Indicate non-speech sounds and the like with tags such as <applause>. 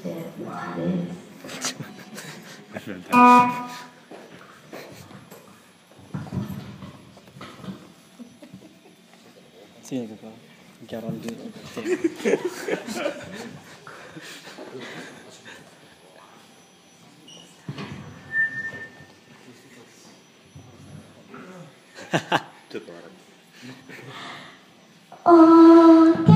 Fantastic. <laughs> you claro. Get. Oh.